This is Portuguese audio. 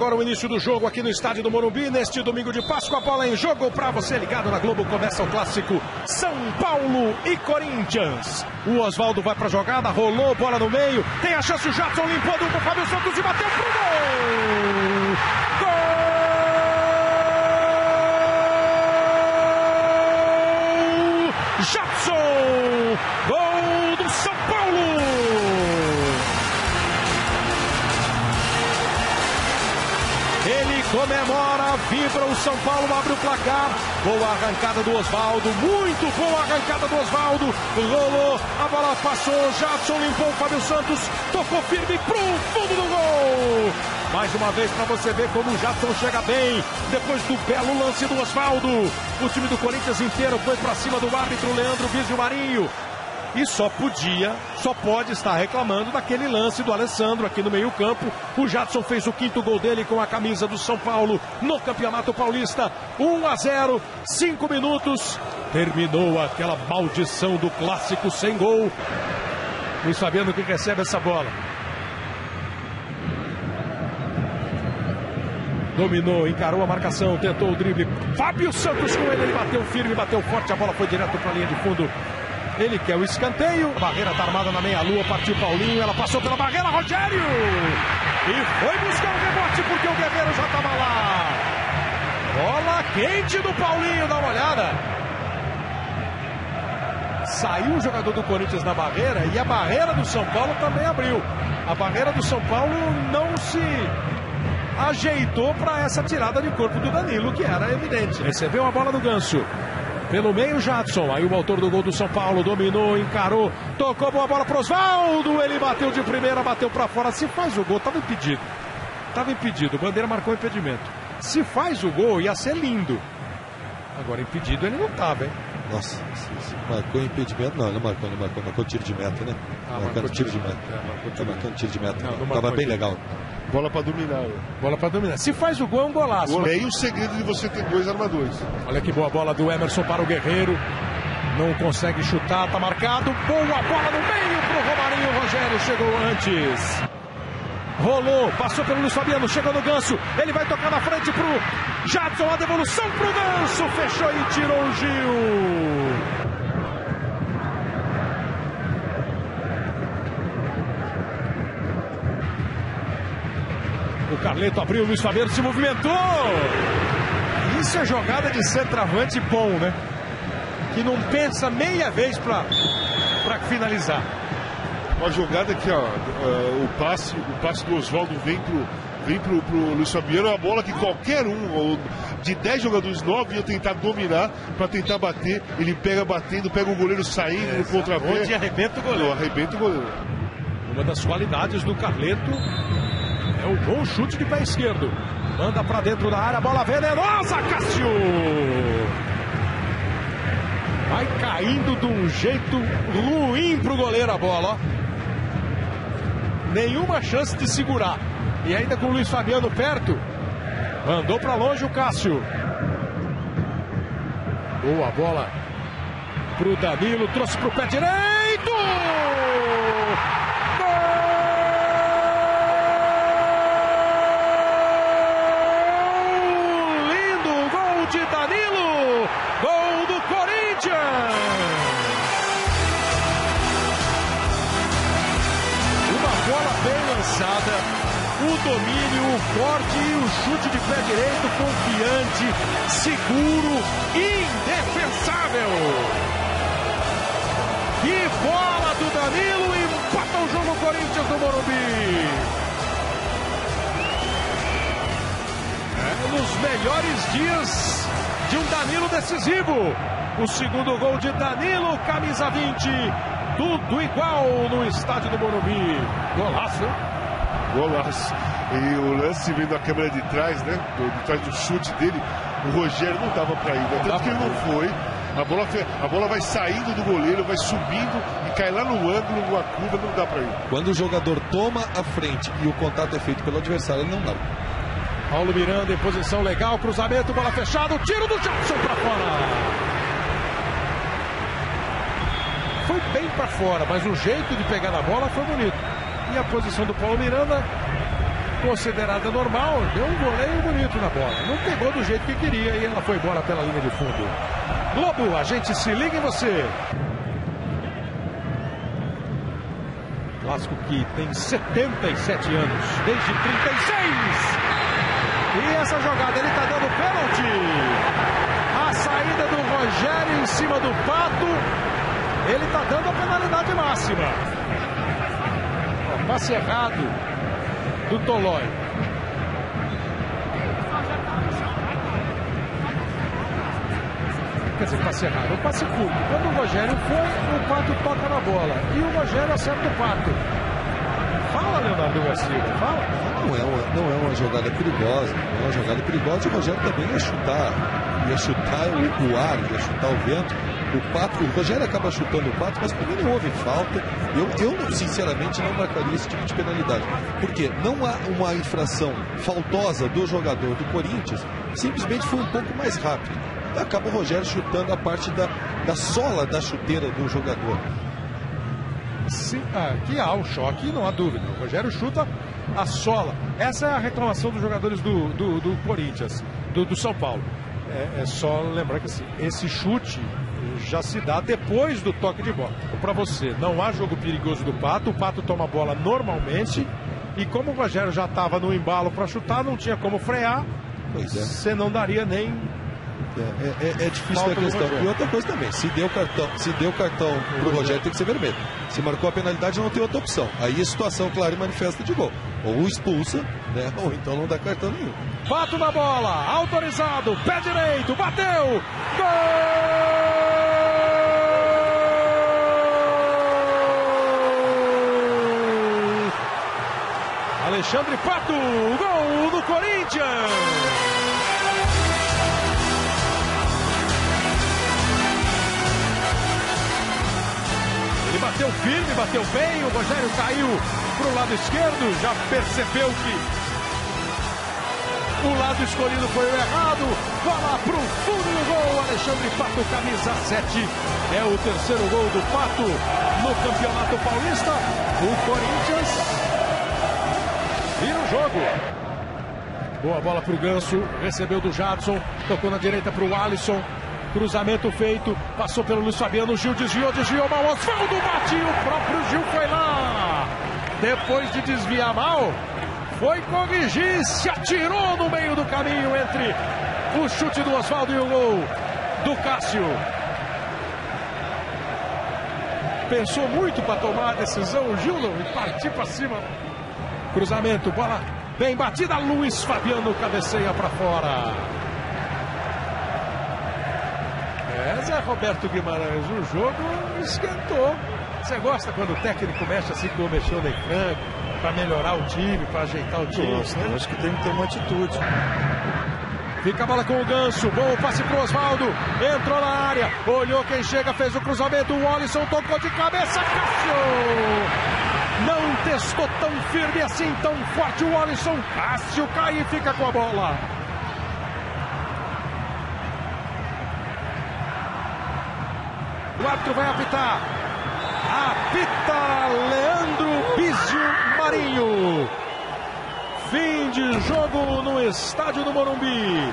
Agora o início do jogo aqui no estádio do Morumbi, neste domingo de Páscoa, a bola em jogo para você ligado na Globo. Começa o clássico São Paulo e Corinthians. O Oswaldo vai para a jogada, rolou, bola no meio, tem a chance o Jadson limpou do Fábio Santos e bateu pro gol! Gol! Jadson! Comemora, vibra o São Paulo, abre o placar. Boa arrancada do Oswaldo, muito boa arrancada do Oswaldo. Rolou, a bola passou, Jadson limpou o Fábio Santos, tocou firme pro fundo do gol. Mais uma vez para você ver como o Jadson chega bem. Depois do belo lance do Oswaldo. O time do Corinthians inteiro foi para cima do árbitro Leandro Vizio Marinho e só podia, só pode estar reclamando daquele lance do Alessandro aqui no meio-campo. O Jadson fez o quinto gol dele com a camisa do São Paulo no Campeonato Paulista. 1 a 0, 5 minutos. Terminou aquela maldição do clássico sem gol. Luiz Fabiano que recebe essa bola. Dominou, encarou a marcação, tentou o drible. Fábio Santos com ele, ele bateu firme, bateu forte, a bola foi direto para a linha de fundo. Ele quer o escanteio. A barreira está armada na meia-lua. Partiu Paulinho. Ela passou pela barreira. Rogério! E foi buscar o rebote porque o Guerreiro já estava lá. Bola quente do Paulinho. Dá uma olhada. Saiu o jogador do Corinthians na barreira e a barreira do São Paulo também abriu. A barreira do São Paulo não se ajeitou para essa tirada de corpo do Danilo, que era evidente. Recebeu a bola do ganso. Pelo meio, Jadson. Aí o autor do gol do São Paulo dominou, encarou, tocou boa bola para Oswaldo. Ele bateu de primeira, bateu para fora. Se faz o gol, estava impedido. Estava impedido. Bandeira marcou impedimento. Se faz o gol, ia ser lindo. Agora, impedido ele não estava, hein? Nossa, se, se marcou impedimento, não, não marcou, não marcou, marcou tiro de meta, né? Ah, marcando marcou tiro de tiro. meta. É, marcou Tá tiro. marcando tiro de meta. Não, não Tava bem legal. Bola pra dominar. Bola para dominar. Se faz o gol, é um golaço. É aí o segredo de você ter dois armadores. Olha que boa bola do Emerson para o Guerreiro. Não consegue chutar, tá marcado. Boa bola no meio pro Romarinho. O Rogério chegou antes. Rolou, passou pelo Luiz Fabiano, chegou no Ganso. Ele vai tocar na frente pro Jadson. A devolução pro Ganso. Fechou e tirou o Gil. O Carleto abriu, o Luiz Fabiano se movimentou. Isso é jogada de centroavante bom, né? Que não pensa meia vez pra finalizar. Uma jogada que, ó, eh, o passe, o passe do Oswaldo vem pro, vem pro, pro Luiz Fabiano, é uma bola que qualquer um, ou de 10 jogadores, 9 ia tentar dominar para tentar bater. Ele pega batendo, pega o goleiro saindo no contrapé. Onde arrebenta o goleiro. Arrebenta o goleiro. Uma das qualidades do Carleto é o bom chute de pé esquerdo. Manda pra dentro da área, bola venenosa, Cássio! Vai caindo de um jeito ruim pro goleiro a bola, ó. Nenhuma chance de segurar. E ainda com o Luiz Fabiano perto. Mandou pra longe o Cássio. Boa bola pro Danilo, trouxe pro pé direito! Domínio, o e o chute de pé direito confiante, seguro, indefensável. Que bola do Danilo empata o jogo Corinthians do Morumbi. É nos melhores dias de um Danilo decisivo. O segundo gol de Danilo, camisa 20. Tudo igual no estádio do Morumbi. Golaço, hein? Golaço. E o lance vendo a câmera de trás, né? Do, de trás do chute dele, o Rogério não dava pra ir. né? Tanto que ele não foi. A bola, a bola vai saindo do goleiro, vai subindo e cai lá no ângulo, numa curva, não dá pra ir. Quando o jogador toma a frente e o contato é feito pelo adversário, ele não dá. Paulo Miranda em posição legal, cruzamento, bola fechada, o tiro do Jackson pra fora. Foi bem pra fora, mas o jeito de pegar na bola foi bonito. E a posição do Paulo Miranda considerada normal, deu um voleio bonito na bola. Não pegou do jeito que queria e ela foi embora pela linha de fundo. Globo, a gente se liga em você. Clássico que tem 77 anos, desde 36. E essa jogada ele está dando pênalti. A saída do Rogério em cima do Pato. Ele está dando a penalidade máxima. Passe errado do Tolói. Quer dizer, passe errado, o passe curto. Quando o Rogério foi, o Pato toca na bola. E o Rogério acerta o Pato. Fala, Leonardo Garcia, fala. Não é, uma, não é uma jogada perigosa. Não é uma jogada perigosa. O Rogério também ia chutar. Ia chutar o ar, ia chutar o vento. O Pato, o Rogério acaba chutando o Pato, mas não houve falta. Eu, eu, sinceramente, não marcaria esse tipo de penalidade. Porque não há uma infração faltosa do jogador do Corinthians, simplesmente foi um pouco mais rápido. Acaba o Rogério chutando a parte da, da sola da chuteira do jogador. Sim, aqui há o choque, não há dúvida. O Rogério chuta a sola. Essa é a reclamação dos jogadores do, do, do Corinthians, do, do, São Paulo. É, é só lembrar que assim, esse chute já se dá depois do toque de bola. Para você, não há jogo perigoso do Pato, o Pato toma a bola normalmente. E como o Rogério já estava no embalo para chutar, não tinha como frear, é. você não daria nem É, é- é difícil Falta a questão. Rogério. E outra coisa também, se deu cartão, se deu cartão pro Rogério, tem que ser vermelho. Se marcou a penalidade, não tem outra opção. Aí é situação clara e manifesta de gol. Ou expulsa, né? Ou então não dá cartão nenhum. Pato na bola, autorizado, pé direito, bateu! Gol! Alexandre Pato, gol do Corinthians! Bateu firme, bateu bem, o Rogério caiu pro lado esquerdo, já percebeu que o lado escolhido foi o errado. Bola pro fundo do gol. Alexandre Pato, camisa 7. É o terceiro gol do Pato no Campeonato Paulista. O Corinthians vira o jogo. Boa bola pro Ganso. Recebeu do Jadson. Tocou na direita pro Alisson. Cruzamento feito. Passou pelo Luiz Fabiano. Gil desviou, desviou mal. Osvaldo bate. e O próprio Gil foi lá. Depois de desviar mal, foi corrigir, se atirou no meio do caminho entre o chute do Oswaldo e o gol do Cássio. Pensou muito para tomar a decisão o Gilson e partir para cima. Cruzamento, bola bem batida, Luiz Fabiano cabeceia para fora. É, Zé Roberto Guimarães, o jogo esquentou. Você gosta quando o técnico mexe assim como mexeu no campo, para melhorar o time, para ajeitar o time? né? acho que tem que ter uma atitude. Fica a bola com o Ganso. Bom passe pro Oswaldo. Entrou na área. Olhou quem chega, fez o cruzamento. O Alisson tocou de cabeça. Cássio! Não testou tão firme assim, tão forte o Alisson. Cássio cai e fica com a bola. O árbitro vai apitar. Apita Leandro Bizio Marinho. Fim de jogo no estádio do Morumbi.